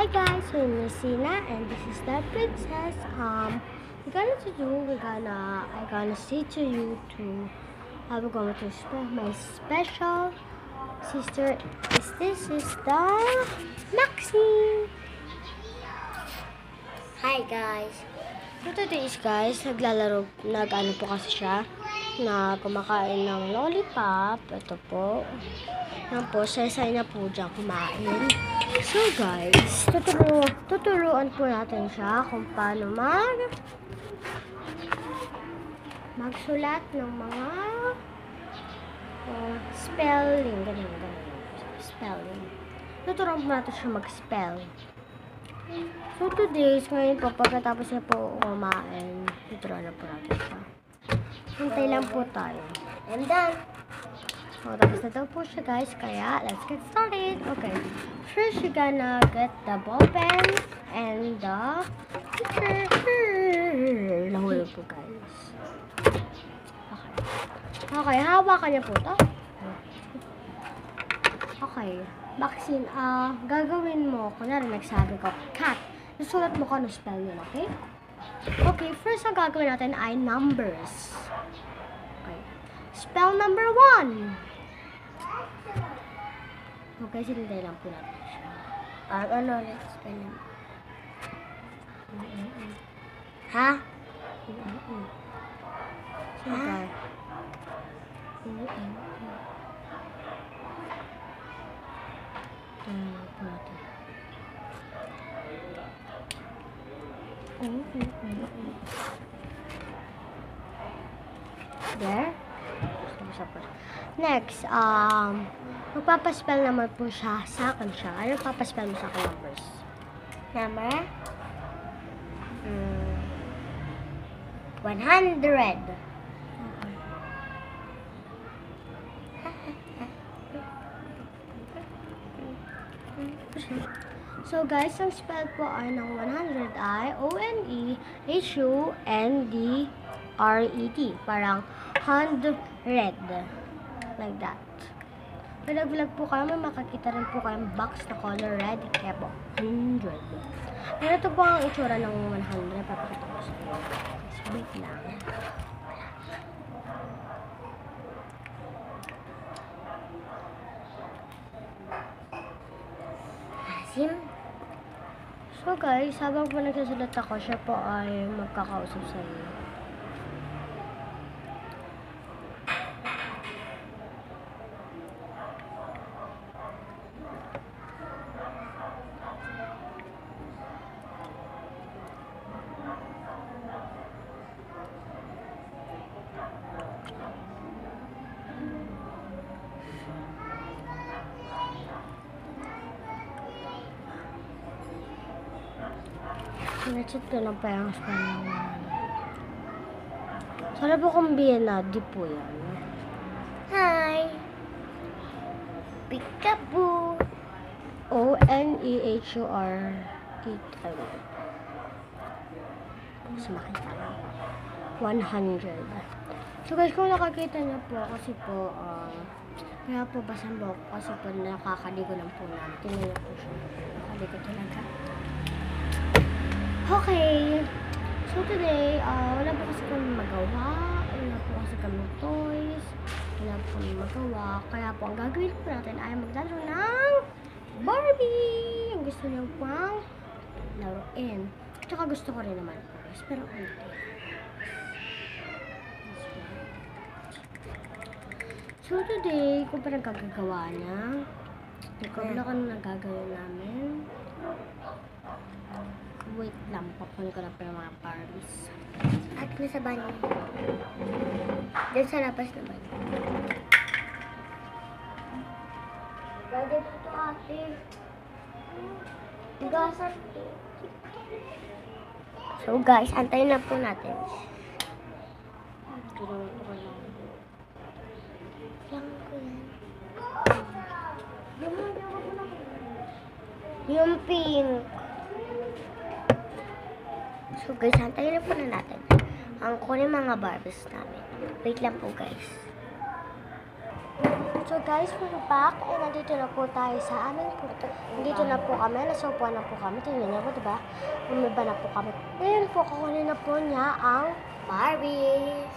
Hi guys, my name is Sina and this is the princess. Um, we're gonna to do, we're gonna, I'm gonna say to you to, we're going to spell my special sister is this is the Maxine. Hi guys. So today is guys, naglalaro, nag-ano po kasi siya, na kumakain ng lollipop. Ito po. Yan po, sasay na po dyan kumain. So guys, tuturo, tuturuan po natin siya kung paano mag magsulat ng mga uh, spelling. Ganun, ganun. Spelling. Tuturuan po natin siya mag-spell. So today, ngayon po, pagkatapos niya po kumain, tuturuan na po natin siya. Hintay lang po tayo. And done. So, tapos na daw po siya guys, kaya let's get started. Okay. First, you're gonna get the ball pen and the picture. Nahulog po guys. Okay. Okay, hawakan niya po to. Okay. Vaccine, ah, gagawin mo, kunwari nagsabi ko, cat. Nasulat mo kung ano spell yun, okay? Okay, first ang gagawin natin ay numbers. Okay. Spell number one. Okay, sinintay lang po natin siya. Ah, ano ulit spell yun? Ha? Sinintay. Hmm, There. Next, um, magpapaspell naman po siya sa akin siya. Ano papaspell mo sa akin numbers? Number? Mm, 100. So guys, ang spell po ay ng 100 ay O-N-E-H-U-N-D-R-E-D. Parang 100. Like that. Pag nag-vlog po kayo, may makakita rin po kayong box na color red. Kaya po, 100. Pero ito po ang itsura ng 100. Papakita ko sa inyo. So, wait lang. Asim. So guys, habang po nagsusulat ako, siya po ay magkakausap sa inyo. Sinachat ko lang pa yung spell ng Sana po kung Vienna, di po yan. Hi! Peekaboo! O-N-E-H-U-R E ano. Mas makita lang. 100. So guys, kung nakakita niyo po, kasi po, ah, kaya po basang buhok kasi po nakakaligo lang po namin. Tingnan niyo po siya. Nakakaligo talaga. Okay. So today, uh, wala po kasi kami magawa. Wala po kasi kami toys. Wala po kami magawa. Kaya po, ang gagawin po natin ay maglalaro ng Barbie! Ang gusto niyo pang laruin. Tsaka gusto ko rin naman guys. Pero hindi. So today, kung parang kagagawa na, ikaw na kung nagagawin namin. Wait lang, papunin ko na pa yung mga Barbies. At nasa banyo. Diyan sa labas na banyo. Pwede dito ate. Gasan. So guys, antayin na po natin. Lang ko yan. Yung pink. So guys, hantayin na po na natin. Ang kunin mga Barbies namin. Wait lang po guys. So guys, we're back and nandito na po tayo sa aming puto. Nandito na po kami, nasupuan na po kami. Tingnan niyo po, diba? Umiba na po kami. Ngayon po, kukunin na po niya ang Barbies.